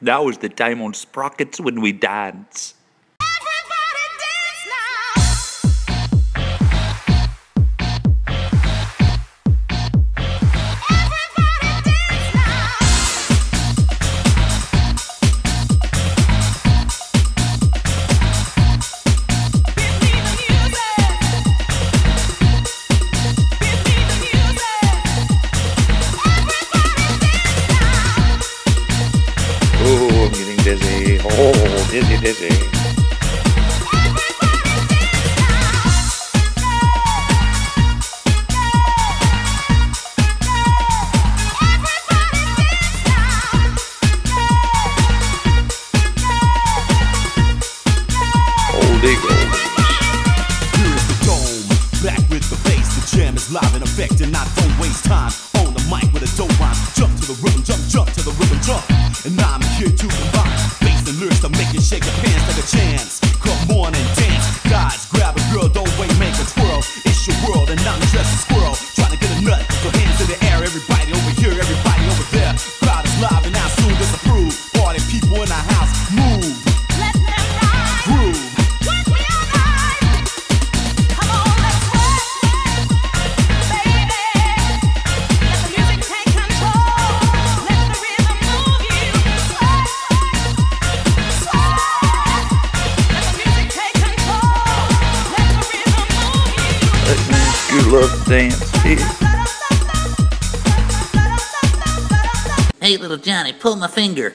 Now is the time on Sprockets when we dance. Dizzy. Oh, dizzy, dizzy. Live in effect, and I don't waste time on the mic with a dope rhyme. Jump to the rhythm, jump, jump to the rhythm, jump. And I'm here to combine bass and lyrics to make you shake your pants like a chance. Come on and dance, guys. Grab a girl, don't wait, make a twirl. It's your world, and I'm just a squirrel trying to get a nut. So hands in the air, everybody over here, everybody over there. Crowd is live, and I soon disapprove. Party people in the house, you love dance. Hey, little Johnny, pull my finger.